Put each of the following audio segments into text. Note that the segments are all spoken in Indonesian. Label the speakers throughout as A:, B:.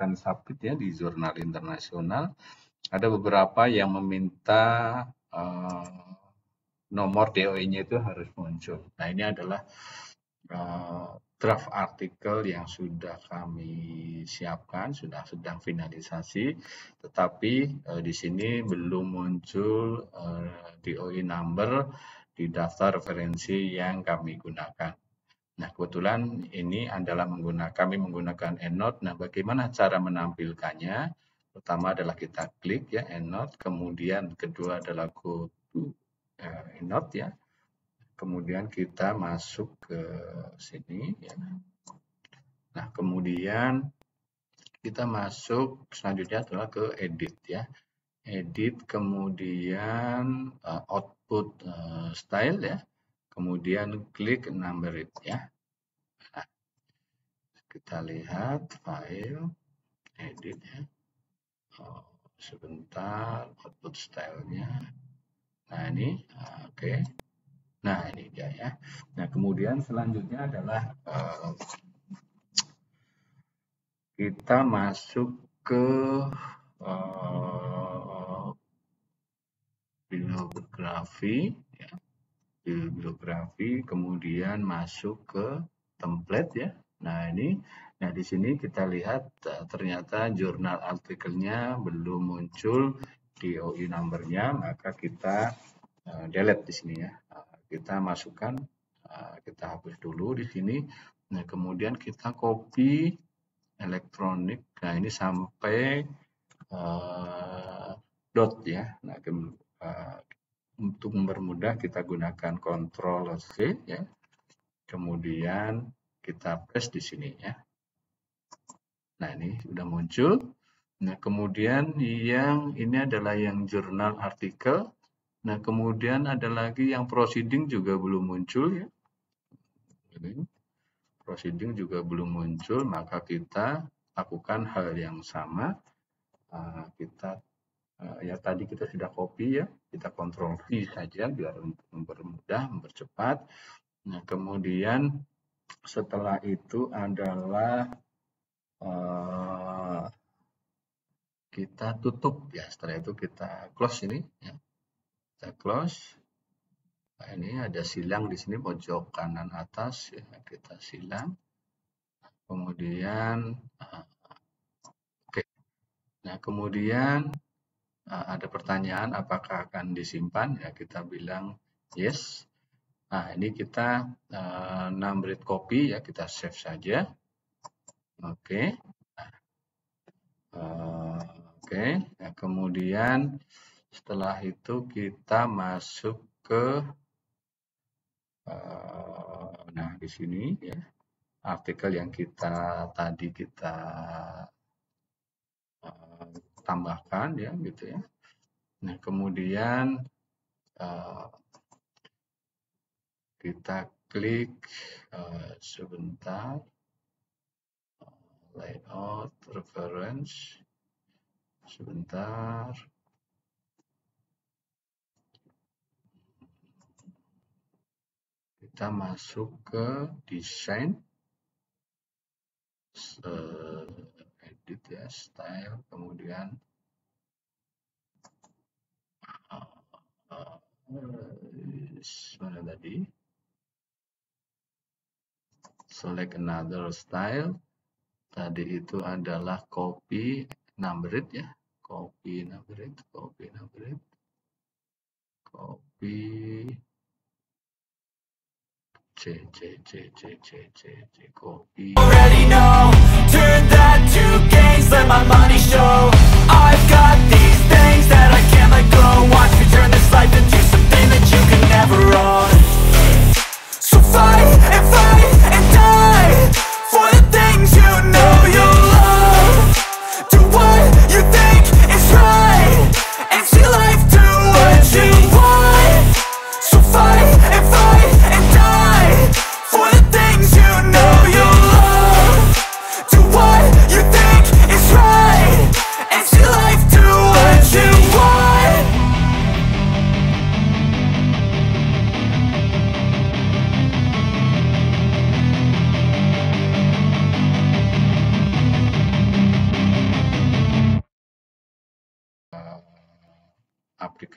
A: akan submit ya di jurnal internasional. Ada beberapa yang meminta uh, nomor DOI-nya itu harus muncul. Nah ini adalah uh, draft artikel yang sudah kami siapkan, sudah sedang finalisasi, tetapi uh, di sini belum muncul uh, DOI number di daftar referensi yang kami gunakan. Nah, kebetulan ini adalah menggunakan kami menggunakan EndNote. Nah, bagaimana cara menampilkannya? Pertama adalah kita klik ya EndNote, kemudian kedua adalah go to uh, EndNote ya. Kemudian kita masuk ke sini ya. Nah, kemudian kita masuk selanjutnya adalah ke edit ya. Edit kemudian uh, output uh, style ya kemudian klik number it ya. Kita lihat file, edit ya. Oh, sebentar, output stylenya. Nah ini, oke. Okay. Nah ini dia ya. Nah kemudian selanjutnya adalah uh, kita masuk ke uh, bibliografi ya bibliografi, kemudian masuk ke template ya. Nah ini, nah di sini kita lihat eh, ternyata jurnal artikelnya belum muncul DOI numbernya, maka kita uh, delete di sini ya. Uh, kita masukkan, kita hapus dulu di sini. Nah kemudian kita copy elektronik. Nah ini sampai uh, dot ya. Nah uh, untuk mempermudah kita gunakan Ctrl C ya. Kemudian kita paste di sini ya. Nah, ini sudah muncul. Nah, kemudian yang ini adalah yang jurnal artikel. Nah, kemudian ada lagi yang proceeding juga belum muncul ya. Ini proceeding juga belum muncul, maka kita lakukan hal yang sama. Ah, kita uh, ya tadi kita sudah copy ya, kita kontrol V saja biar mempermudah, mempercepat. Nah, kemudian setelah itu adalah uh, kita tutup ya. Setelah itu kita close ini ya. Kita close. Nah, ini ada silang di sini pojok kanan atas ya, kita silang. Kemudian uh, oke. Okay. Nah, kemudian uh, ada pertanyaan apakah akan disimpan ya kita bilang yes nah ini kita uh, numbered copy ya kita save saja oke okay. uh, oke okay. nah, kemudian setelah itu kita masuk ke uh, nah di sini ya artikel yang kita tadi kita tambahkan ya gitu ya. Nah kemudian uh, kita klik uh, sebentar. Layout reference. Sebentar. Kita masuk ke desain. Uh, edit ya style kemudian uh, uh, mana tadi select another style. Tadi itu adalah copy number it ya. Copy number it copy number it copy. C C C C C C C copy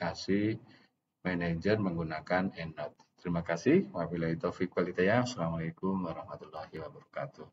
A: aplikasi manajer menggunakan EndNote. Terima kasih. Wabillahi taufiq walhidayah. Assalamualaikum warahmatullahi wabarakatuh.